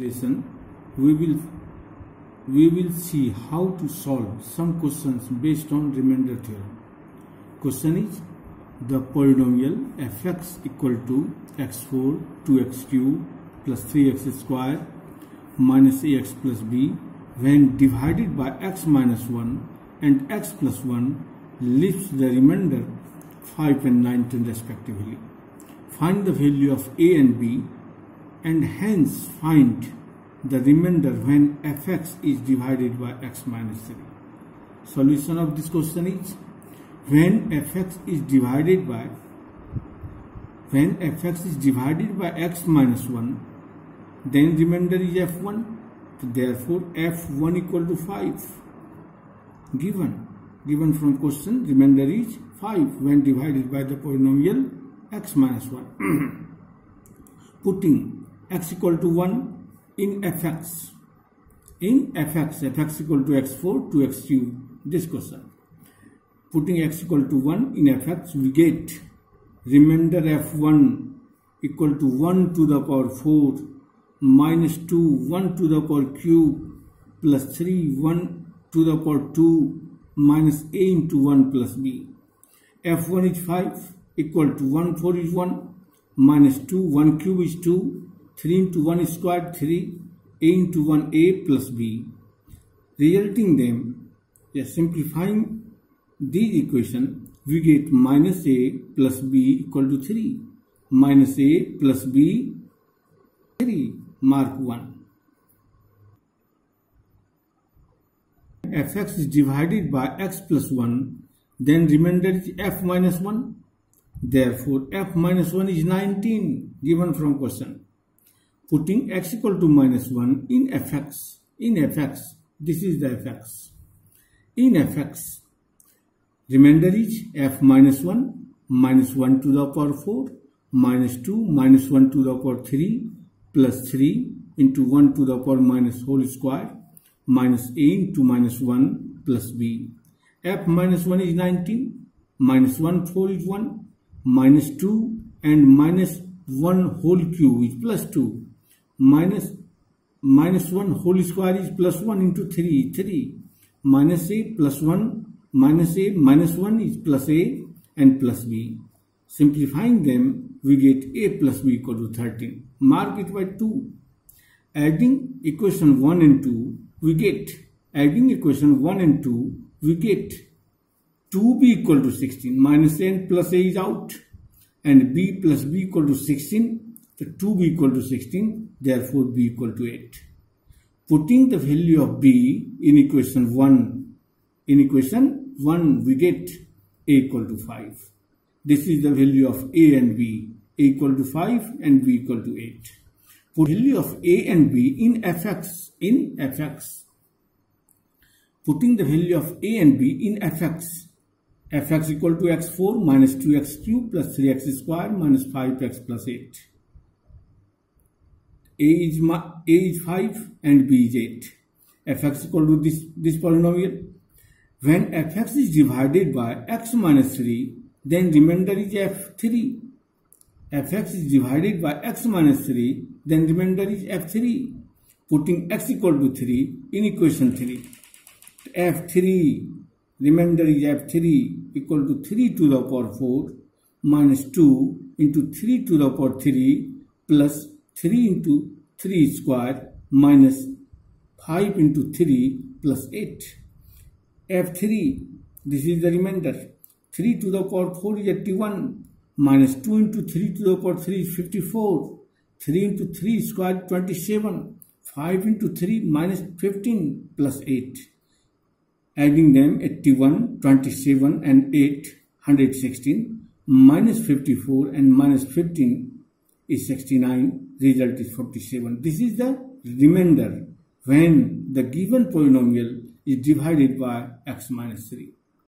lesson we will we will see how to solve some questions based on remainder theorem. Question is the polynomial fx equal to x4 2x cube plus 3x square minus ax plus b when divided by x minus 1 and x plus 1 leaves the remainder 5 and 19 respectively. Find the value of a and b and hence find the remainder when fx is divided by x minus 3. Solution of this question is when fx is divided by when fx is divided by x minus 1 then remainder is f1 therefore f1 equal to 5 given given from question remainder is 5 when divided by the polynomial x minus 1 putting x equal to 1 in fx. In fx fx equal to x4 to x cube this question. Putting x equal to 1 in fx we get remainder f1 equal to 1 to the power 4 minus 2 1 to the power cube plus 3 1 to the power 2 minus a into 1 plus b. f1 is 5 equal to 1 4 is 1 minus 2 1 cube is 2 3 into 1 is squared 3 a into 1 a plus b resulting them yes, simplifying these equation we get minus a plus b equal to 3 minus a plus b 3 mark 1 fx is divided by x plus 1 then remainder is f minus 1 therefore f minus 1 is 19 given from question putting x equal to minus 1 in fx in fx this is the fx in fx remainder is f minus 1 minus 1 to the power 4 minus 2 minus 1 to the power 3 plus 3 into 1 to the power minus whole square minus a into minus 1 plus b. f minus 1 is 19, minus 1 4 is 1, minus 2 and minus 1 whole cube is plus 2, minus minus 1 whole square is plus 1 into 3, 3, minus a plus 1, minus a minus 1 is plus a and plus b. Simplifying them, we get a plus b equal to 13. Mark it by 2. Adding equation 1 and 2, we get, adding equation 1 and 2, we get 2b equal to 16, minus n plus a is out, and b plus b equal to 16, so 2b equal to 16, therefore b equal to 8. Putting the value of b in equation 1, in equation 1 we get a equal to 5. This is the value of a and b, a equal to 5 and b equal to 8 put value of a and b in fx in fx putting the value of a and b in fx fx equal to x4 minus 2x cube plus 3x square minus 5x plus 8 a is, a is 5 and b is 8 fx equal to this, this polynomial when fx is divided by x minus 3 then remainder is f3 fx is divided by x minus 3 then remainder is f3 putting x equal to 3 in equation 3 f3 remainder is f3 equal to 3 to the power 4 minus 2 into 3 to the power 3 plus 3 into 3 square minus 5 into 3 plus 8 f3 this is the remainder. 3 to the power 4 is 81 minus 2 into 3 to the power 3 is 54 3 into 3 square 27 5 into 3 minus 15 plus 8 adding them 81 27 and 8 116 minus 54 and minus 15 is 69 result is 47 this is the remainder when the given polynomial is divided by x minus 3